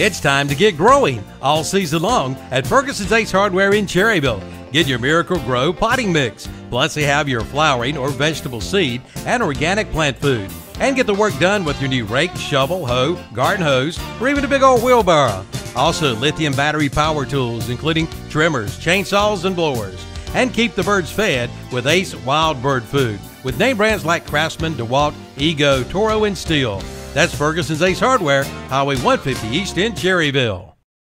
It's time to get growing all season long at Ferguson's Ace Hardware in Cherryville. Get your Miracle-Gro potting mix. Plus, they have your flowering or vegetable seed and organic plant food. And get the work done with your new rake, shovel, hoe, garden hose, or even a big old wheelbarrow. Also, lithium battery power tools, including trimmers, chainsaws, and blowers. And keep the birds fed with Ace Wild Bird Food, with name brands like Craftsman, DeWalt, Ego, Toro, and Stihl. That's Ferguson's Ace Hardware, Highway 150 East in Cherryville.